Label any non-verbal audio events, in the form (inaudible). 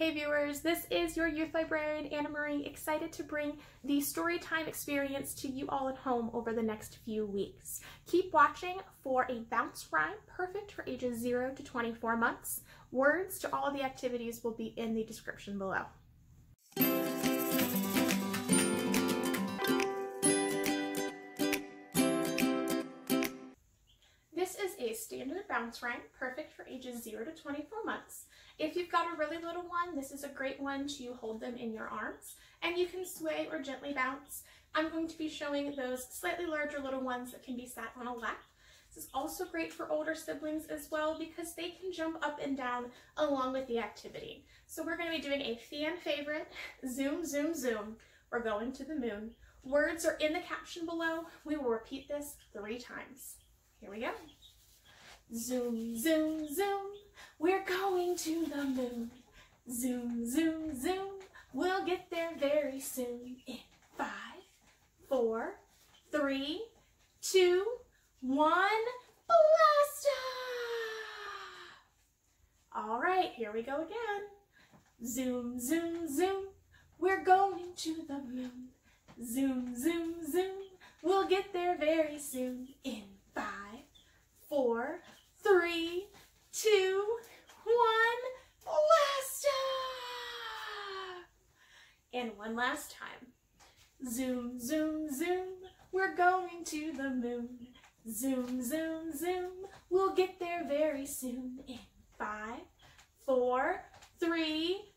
Hey viewers, this is your youth librarian Annamarie, excited to bring the storytime experience to you all at home over the next few weeks. Keep watching for a bounce rhyme perfect for ages 0 to 24 months. Words to all of the activities will be in the description below. This is a standard bounce rhyme, perfect for ages 0 to 24 months. If you've got a really little one, this is a great one to hold them in your arms, and you can sway or gently bounce. I'm going to be showing those slightly larger little ones that can be sat on a lap. This is also great for older siblings as well because they can jump up and down along with the activity. So we're going to be doing a fan favorite, (laughs) zoom, zoom, zoom. We're going to the moon. Words are in the caption below. We will repeat this three times. Here we go. Zoom, zoom, zoom, we're going to the moon. Zoom, zoom, zoom, we'll get there very soon. In five, four, three, two, one, blast off! All right, here we go again. Zoom, zoom, zoom, we're going to the moon. Zoom, zoom, zoom, we'll get there very soon. In five, four, three, two, one, blast And one last time. Zoom, zoom, zoom, we're going to the moon. Zoom, zoom, zoom, we'll get there very soon. In five, four, three!